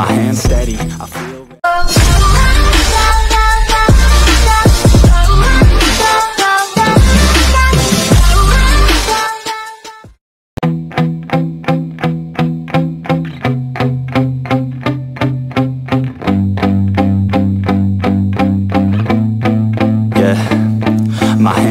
My hands stacked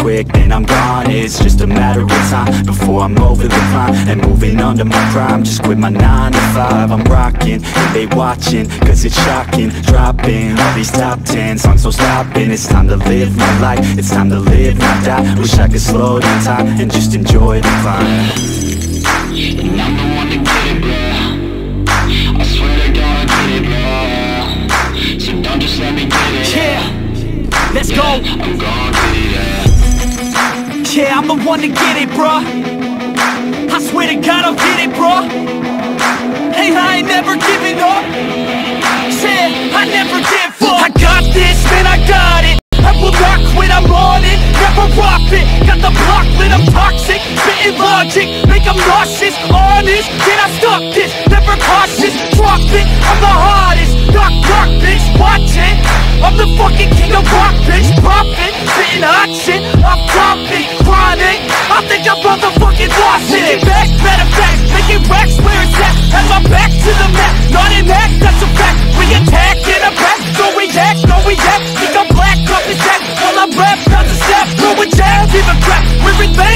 quick Then I'm gone, it's just a matter of time Before I'm over the climb And moving under my prime. Just quit my 9 to 5 I'm rocking, they watching Cause it's shocking. Dropping all these top 10 songs So stopping. It's time to live my life. It's time to live, not die. Wish I could slow down time And just enjoy the climb And I'm the one to get it, bro I swear to God I get it, bro So don't just let me get it Yeah, let's go. I'm gon' get it, yeah I'm the one to get it, bruh. I swear to God, I'll get it, bruh. Hey, I ain't never giving up. Yeah, I never give up. I got this, man, I got it. I will not quit, I'm on it. Never rock it. Got the block lit, I'm toxic. Spitting logic, make them nauseous. Honest, can I stop this? Never cautious, drop it. I'm the hardest. Knock, knock, bitch, watch it. I'm the fucking king of rock, bitch. Poppin', spitting hot shit. I'm dropping, chronic. I think I'm motherfucking lost it. Back, better fact, making racks where it's at. Have my back to the map, not an act, that's a fact. We attack in a back, no react, no react. Think I'm black, off his. While I rap, not to step, throw a jab, give a crap. We're in band.